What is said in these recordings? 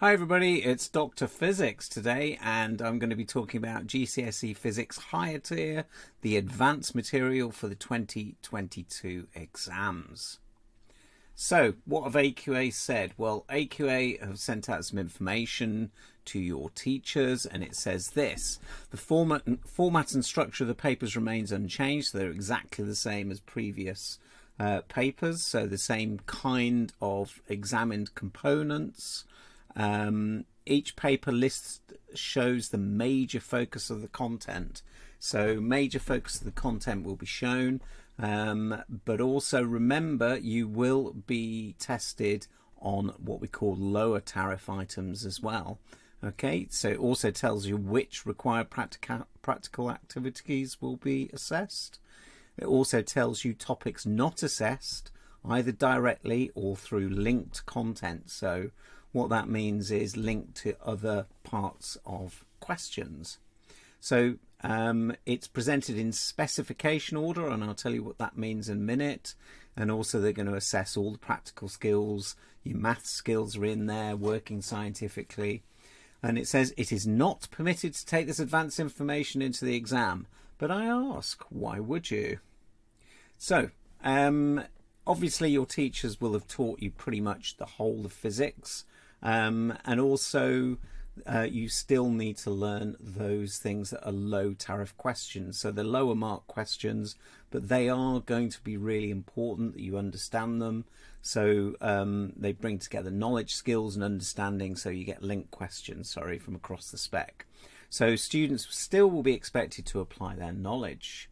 Hi everybody, it's Dr. Physics today and I'm going to be talking about GCSE Physics Higher Tier, the advanced material for the 2022 exams. So, what have AQA said? Well, AQA have sent out some information to your teachers and it says this. The format, format and structure of the papers remains unchanged, so they're exactly the same as previous uh, papers, so the same kind of examined components. Um, each paper list shows the major focus of the content. So major focus of the content will be shown, um, but also remember you will be tested on what we call lower tariff items as well. Okay, so it also tells you which required practical practical activities will be assessed. It also tells you topics not assessed, either directly or through linked content. So what that means is linked to other parts of questions. So um, it's presented in specification order, and I'll tell you what that means in a minute. And also, they're going to assess all the practical skills. Your math skills are in there, working scientifically. And it says it is not permitted to take this advanced information into the exam. But I ask, why would you? So, um, obviously, your teachers will have taught you pretty much the whole of physics um, and also, uh, you still need to learn those things that are low tariff questions. So the lower mark questions, but they are going to be really important that you understand them. So um, they bring together knowledge, skills, and understanding. So you get linked questions, sorry, from across the spec. So students still will be expected to apply their knowledge.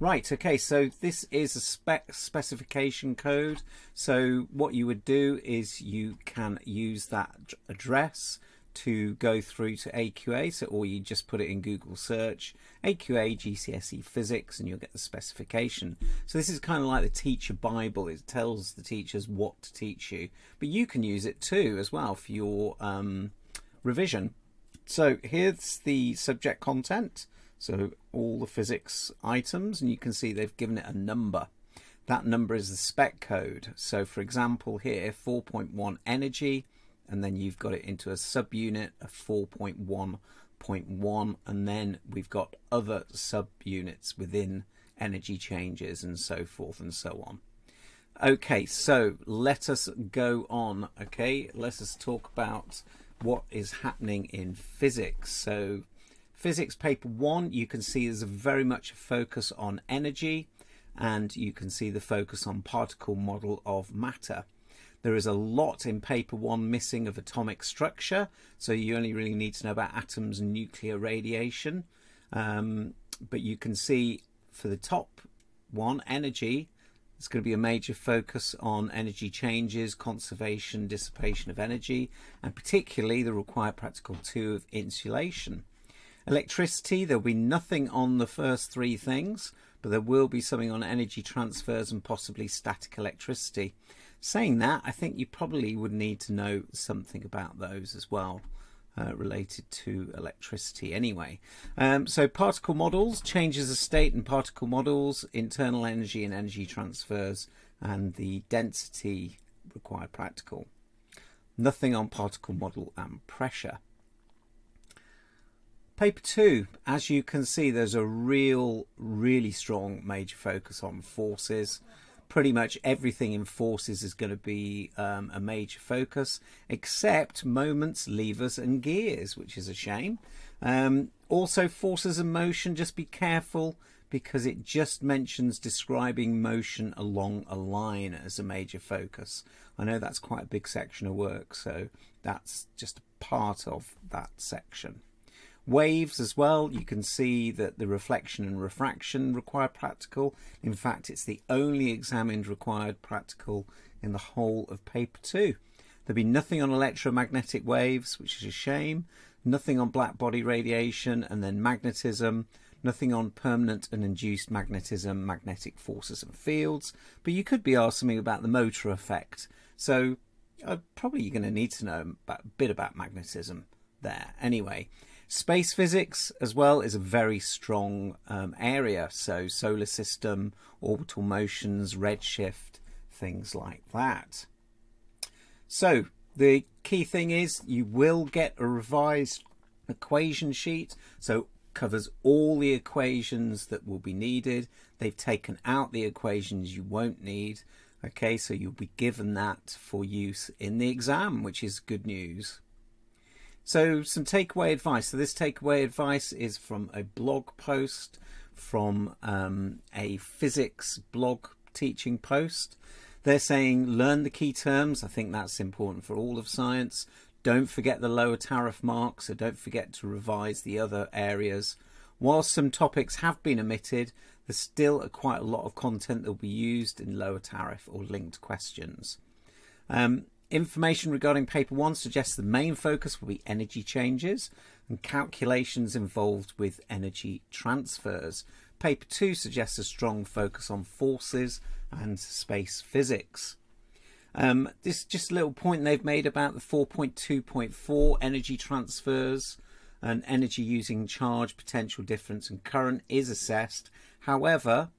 Right, okay, so this is a spec specification code. So what you would do is you can use that address to go through to AQA, so or you just put it in Google search, AQA GCSE Physics, and you'll get the specification. So this is kind of like the teacher Bible. It tells the teachers what to teach you, but you can use it too as well for your um, revision. So here's the subject content. So all the physics items, and you can see they've given it a number. That number is the spec code. So for example here, 4.1 energy, and then you've got it into a subunit of 4.1.1, and then we've got other subunits within energy changes and so forth and so on. Okay, so let us go on. Okay, let us talk about what is happening in physics. So Physics paper one, you can see there's very much a focus on energy and you can see the focus on particle model of matter. There is a lot in paper one missing of atomic structure, so you only really need to know about atoms and nuclear radiation. Um, but you can see for the top one, energy, it's going to be a major focus on energy changes, conservation, dissipation of energy, and particularly the required practical two of insulation. Electricity, there'll be nothing on the first three things, but there will be something on energy transfers and possibly static electricity. Saying that, I think you probably would need to know something about those as well. Uh, related to electricity anyway. Um, so particle models, changes of state in particle models, internal energy and energy transfers, and the density required practical. Nothing on particle model and pressure. Paper two, as you can see, there's a real, really strong major focus on forces. Pretty much everything in forces is going to be um, a major focus, except moments, levers, and gears, which is a shame. Um, also, forces and motion, just be careful because it just mentions describing motion along a line as a major focus. I know that's quite a big section of work, so that's just a part of that section. Waves as well, you can see that the reflection and refraction require practical. In fact, it's the only examined required practical in the whole of paper two. There'll be nothing on electromagnetic waves, which is a shame, nothing on black body radiation and then magnetism, nothing on permanent and induced magnetism, magnetic forces and fields, but you could be asked something about the motor effect. So uh, probably you're going to need to know a bit about magnetism there. Anyway, Space physics as well is a very strong um, area. So solar system, orbital motions, redshift, things like that. So The key thing is you will get a revised equation sheet. So covers all the equations that will be needed. They've taken out the equations you won't need. Okay, so you'll be given that for use in the exam, which is good news. So some takeaway advice. So this takeaway advice is from a blog post from um, a physics blog teaching post. They're saying learn the key terms. I think that's important for all of science. Don't forget the lower tariff mark, so don't forget to revise the other areas. Whilst some topics have been omitted, there's still a, quite a lot of content that will be used in lower tariff or linked questions. Um, information regarding paper one suggests the main focus will be energy changes and calculations involved with energy transfers. Paper two suggests a strong focus on forces and space physics. Um, this just a little point they've made about the 4.2.4 energy transfers and energy using charge, potential difference, and current is assessed. However,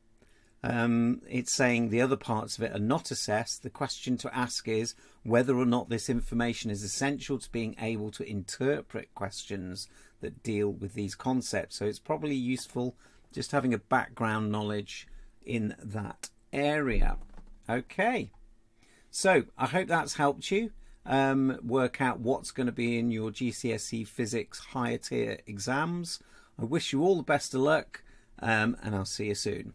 um, it's saying the other parts of it are not assessed. The question to ask is whether or not this information is essential to being able to interpret questions that deal with these concepts. So it's probably useful just having a background knowledge in that area. Okay, so I hope that's helped you um, work out what's going to be in your GCSE Physics higher tier exams. I wish you all the best of luck um, and I'll see you soon.